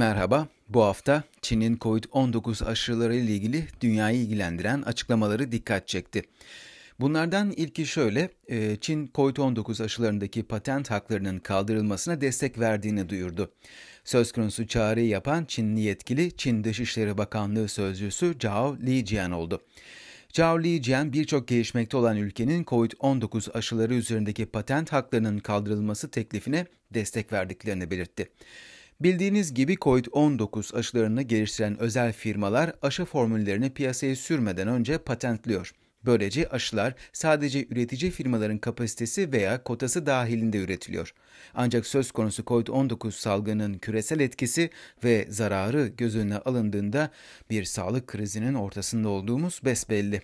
Merhaba, bu hafta Çin'in COVID-19 aşıları ile ilgili dünyayı ilgilendiren açıklamaları dikkat çekti. Bunlardan ilki şöyle, e, Çin COVID-19 aşılarındaki patent haklarının kaldırılmasına destek verdiğini duyurdu. Söz konusu çağrıyı yapan Çinli yetkili Çin Dışişleri Bakanlığı Sözcüsü Zhao Lijian oldu. Zhao Lijian birçok gelişmekte olan ülkenin COVID-19 aşıları üzerindeki patent haklarının kaldırılması teklifine destek verdiklerini belirtti. Bildiğiniz gibi COVID-19 aşılarını geliştiren özel firmalar aşı formüllerini piyasaya sürmeden önce patentliyor. Böylece aşılar sadece üretici firmaların kapasitesi veya kotası dahilinde üretiliyor. Ancak söz konusu COVID-19 salgının küresel etkisi ve zararı göz önüne alındığında bir sağlık krizinin ortasında olduğumuz besbelli.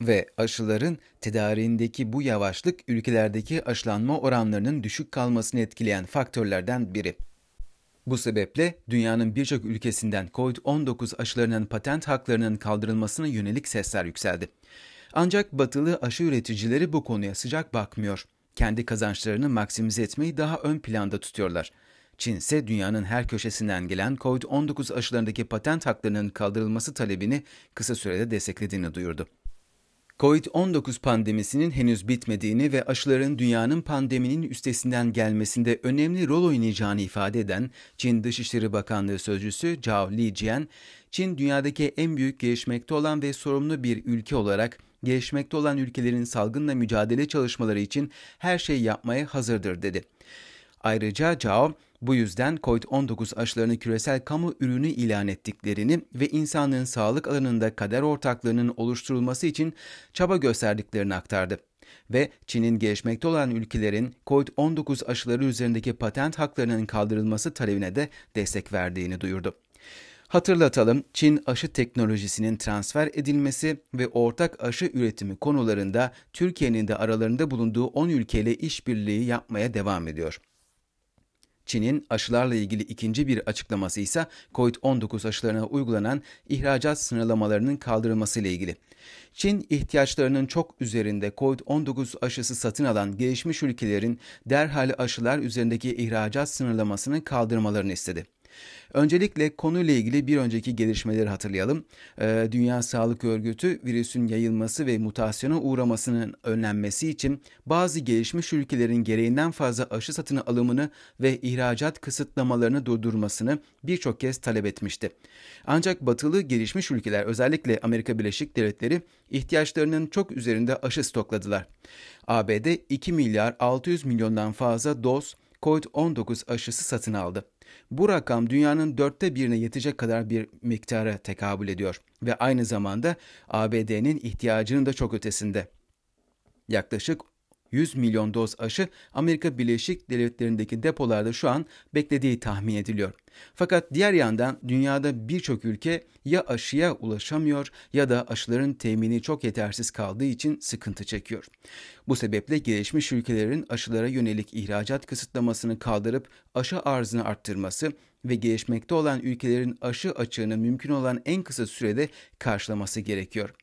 Ve aşıların tedariğindeki bu yavaşlık ülkelerdeki aşılanma oranlarının düşük kalmasını etkileyen faktörlerden biri. Bu sebeple dünyanın birçok ülkesinden COVID-19 aşılarının patent haklarının kaldırılmasına yönelik sesler yükseldi. Ancak batılı aşı üreticileri bu konuya sıcak bakmıyor. Kendi kazançlarını maksimize etmeyi daha ön planda tutuyorlar. Çin ise dünyanın her köşesinden gelen COVID-19 aşılarındaki patent haklarının kaldırılması talebini kısa sürede desteklediğini duyurdu. Covid-19 pandemisinin henüz bitmediğini ve aşıların dünyanın pandeminin üstesinden gelmesinde önemli rol oynayacağını ifade eden Çin Dışişleri Bakanlığı Sözcüsü Zhao Lijian, Çin dünyadaki en büyük gelişmekte olan ve sorumlu bir ülke olarak gelişmekte olan ülkelerin salgınla mücadele çalışmaları için her şeyi yapmaya hazırdır dedi. Ayrıca Zhao, bu yüzden COVID-19 aşılarını küresel kamu ürünü ilan ettiklerini ve insanlığın sağlık alanında kader ortaklığının oluşturulması için çaba gösterdiklerini aktardı ve Çin'in gelişmekte olan ülkelerin COVID-19 aşıları üzerindeki patent haklarının kaldırılması talebine de destek verdiğini duyurdu. Hatırlatalım, Çin aşı teknolojisinin transfer edilmesi ve ortak aşı üretimi konularında Türkiye'nin de aralarında bulunduğu 10 ülkeyle işbirliği yapmaya devam ediyor. Çin'in aşılarla ilgili ikinci bir açıklaması ise COVID-19 aşılarına uygulanan ihracat sınırlamalarının kaldırılması ile ilgili. Çin ihtiyaçlarının çok üzerinde COVID-19 aşısı satın alan gelişmiş ülkelerin derhal aşılar üzerindeki ihracat sınırlamasını kaldırmalarını istedi. Öncelikle konuyla ilgili bir önceki gelişmeleri hatırlayalım. Ee, Dünya Sağlık Örgütü virüsün yayılması ve mutasyona uğramasının önlenmesi için bazı gelişmiş ülkelerin gereğinden fazla aşı satın alımını ve ihracat kısıtlamalarını durdurmasını birçok kez talep etmişti. Ancak batılı gelişmiş ülkeler özellikle Amerika Birleşik Devletleri ihtiyaçlarının çok üzerinde aşı stokladılar. ABD 2 milyar 600 milyondan fazla doz COVID-19 aşısı satın aldı. Bu rakam dünyanın dörtte birine yetecek kadar bir miktara tekabül ediyor ve aynı zamanda ABD'nin ihtiyacının da çok ötesinde. Yaklaşık 100 milyon doz aşı Amerika Birleşik Devletleri'ndeki depolarda şu an beklediği tahmin ediliyor. Fakat diğer yandan dünyada birçok ülke ya aşıya ulaşamıyor ya da aşıların temini çok yetersiz kaldığı için sıkıntı çekiyor. Bu sebeple gelişmiş ülkelerin aşılara yönelik ihracat kısıtlamasını kaldırıp aşı arzını arttırması ve gelişmekte olan ülkelerin aşı açığını mümkün olan en kısa sürede karşılaması gerekiyor.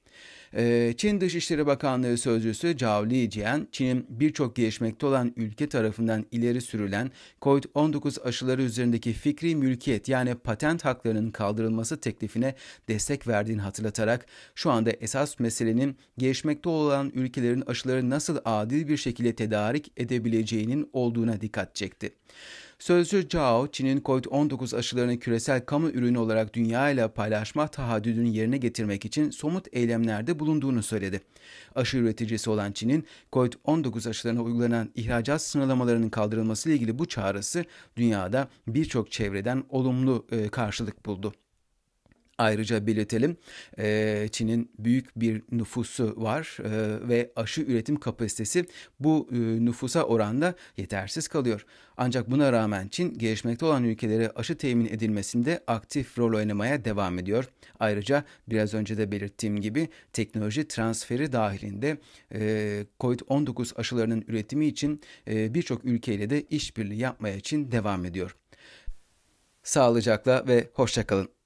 Ee, Çin Dışişleri Bakanlığı Sözcüsü Zhao Lijian, Çin'in birçok gelişmekte olan ülke tarafından ileri sürülen COVID-19 aşıları üzerindeki fikri mülkiyet yani patent haklarının kaldırılması teklifine destek verdiğini hatırlatarak şu anda esas meselenin gelişmekte olan ülkelerin aşıları nasıl adil bir şekilde tedarik edebileceğinin olduğuna dikkat çekti. Sözcü Zhao, Çin'in COVID-19 aşılarını küresel kamu ürünü olarak dünya ile paylaşma tahaddüdünü yerine getirmek için somut eylemlerde bulunduğunu söyledi. Aşı üreticisi olan Çin'in COVID-19 aşılarına uygulanan ihracat sınırlamalarının kaldırılması ile ilgili bu çağrısı dünyada birçok çevreden olumlu e, karşılık buldu. Ayrıca belirtelim Çin'in büyük bir nüfusu var ve aşı üretim kapasitesi bu nüfusa oranda yetersiz kalıyor. Ancak buna rağmen Çin gelişmekte olan ülkelere aşı temin edilmesinde aktif rol oynamaya devam ediyor. Ayrıca biraz önce de belirttiğim gibi teknoloji transferi dahilinde COVID-19 aşılarının üretimi için birçok ülkeyle de işbirliği yapmaya için devam ediyor. Sağlıcakla ve hoşçakalın.